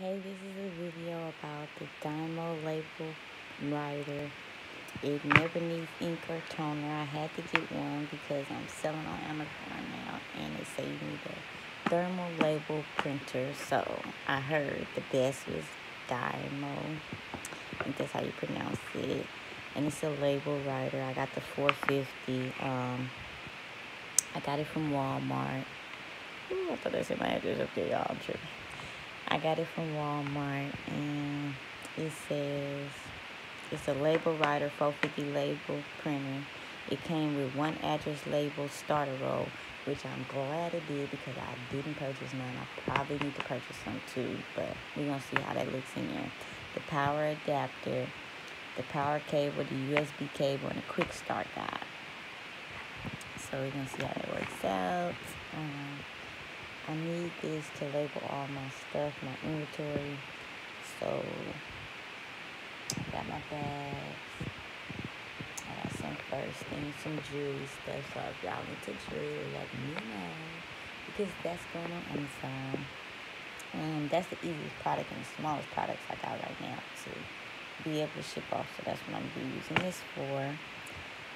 Hey, this is a video about the Dymo Label Writer. It never needs ink or toner. I had to get one because I'm selling on Amazon now and it saved me the thermal label printer. So I heard the best was Dymo. I think that's how you pronounce it. And it's a label writer. I got the 450. Um, I got it from Walmart. Ooh, I thought I said my address up there, y'all. I'm tripping. I got it from Walmart and it says it's a label writer 450 label printer. It came with one address label starter roll, which I'm glad it did because I didn't purchase none. I probably need to purchase some too, but we're gonna see how that looks in there. The power adapter, the power cable, the USB cable, and a quick start guide. So we're gonna see how that works out. Um, I need this to label all my stuff, my inventory. So, I got my bags. I got some first things, some jewelry stuff. So if y'all into jewelry, let me know. Because that's going on Amazon. Um, that's the easiest product and the smallest products I got right now to be able to ship off. So that's what I'm going to be using this for.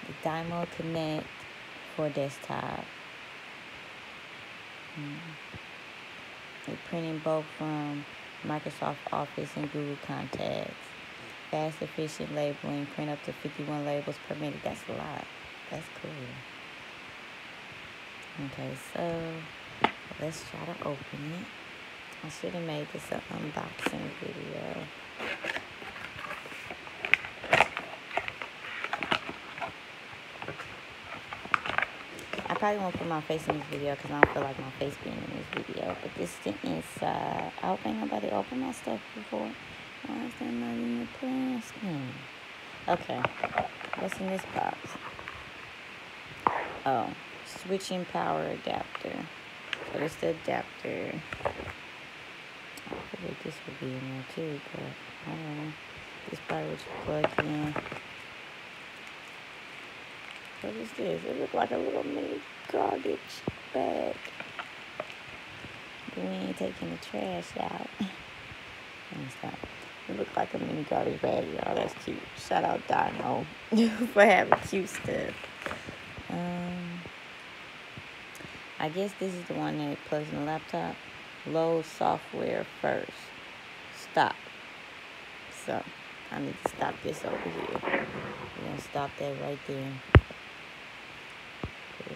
The Dymo Connect for desktop. Mm. We're printing both from Microsoft Office and Google Contacts. Fast, efficient labeling. Print up to 51 labels per minute. That's a lot. That's cool. Okay, so let's try to open it. I should have made this an unboxing video. Probably won't put my face in this video because I don't feel like my face being in this video. But this thing is the inside. I hope ain't nobody opened my stuff before. Why is that not in the plastic? Hmm. Okay. What's in this box? Oh, switching power adapter. So this the adapter. I figured this would be in there too, but I don't know. This probably you plug in. What is this? It looks like a little mini garbage bag. But we ain't taking the trash out. It looks like a mini garbage bag, y'all. That's cute. Shout out Dymo for having cute stuff. Um, I guess this is the one that plugs in the laptop. Load software first. Stop. So, I need to stop this over here. We're going to stop that right there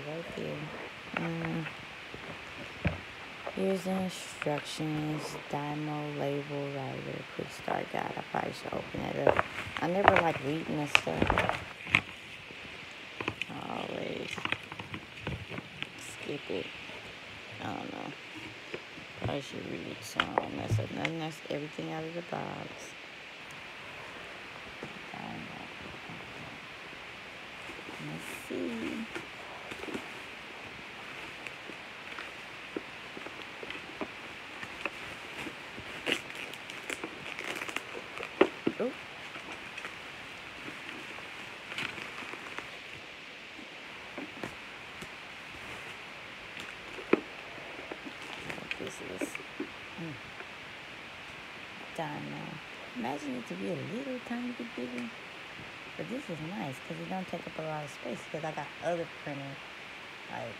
right there. Um, here's the instructions. Dymo label writer. Quick start guide. I probably should open it up. I never like reading this stuff. always skip it. I don't know. Probably should read it so I mess up nothing. That's everything out of the box. Let's see. this is mm, done now. Imagine it to be a little tiny bit bigger. But this is nice because it don't take up a lot of space because I got other printers, like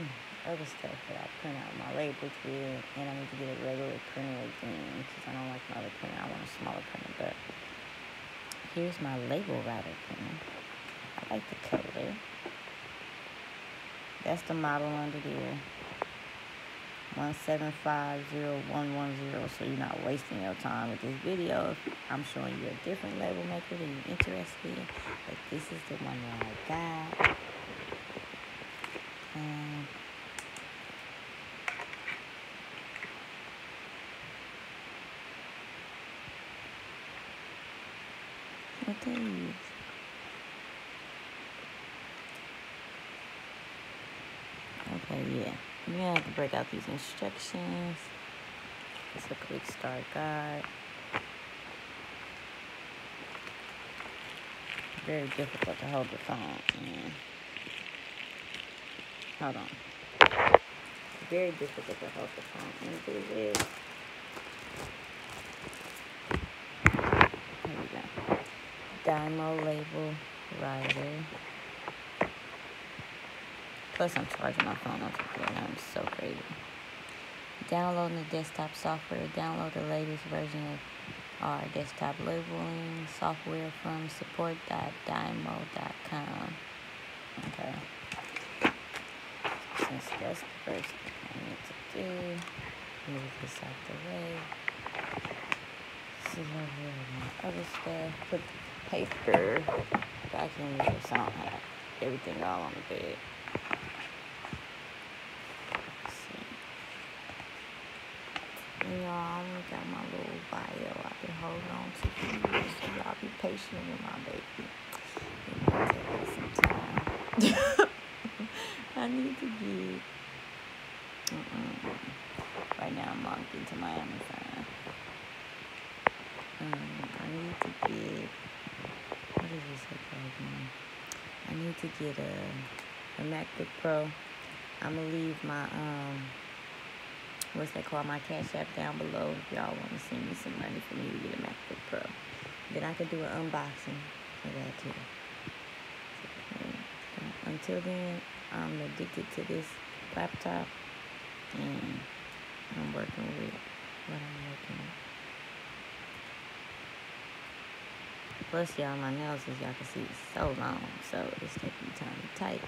mm, other stuff that I print out my labels with and I need to get a regular printer again because I don't like my other printer. I want a smaller printer but here's my label writer printer. I like the color. That's the model under there. 1750110 so you're not wasting your time with this video. I'm showing you a different label maker that you're interested in, but this is the one that I got. And what they use. Okay, yeah. I'm gonna have to break out these instructions. It's a quick start guide. Very difficult to hold the phone in. Hold on. Very difficult to hold the phone in. do it. Here we go. Dymo label writer. Plus, I'm charging my phone on computer. I'm so crazy. Downloading the desktop software. Download the latest version of our desktop labeling software from support.dymo.com. Okay. Since that's the first thing I need to do, move this out the way. See over here my other stuff. Put the paper back in here so I don't have everything all on the bed. And y'all, I only got my little bio I've been holding on to for years, so y'all be patient with my baby. It might take me some time. I need to get. Mm-mm. Right now, I'm logged into my Amazon. Um, I need to get. What is this look like now? I need to get a, a MacBook Pro. I'm gonna leave my um what's that called, my cash app down below if y'all want to send me some money for me to get a MacBook Pro. Then I could do an unboxing for that too. So, until then, I'm addicted to this laptop and I'm working with what I'm working with. Plus, y'all, my nails, as y'all can see, is so long, so it's taking time to type.